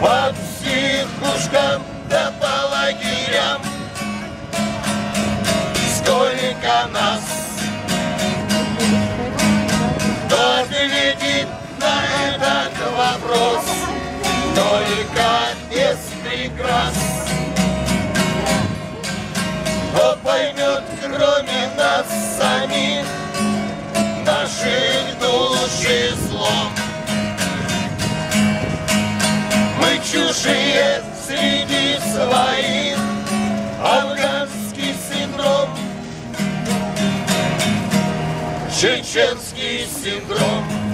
По психушкам да по лагерям. Сколько нас. Кто ответит на этот вопрос? Только без прикрас. Кто поймет, кроме нас самих Наших души злом? Мы чужие среди своих. Афганский синдром. Чеченский синдром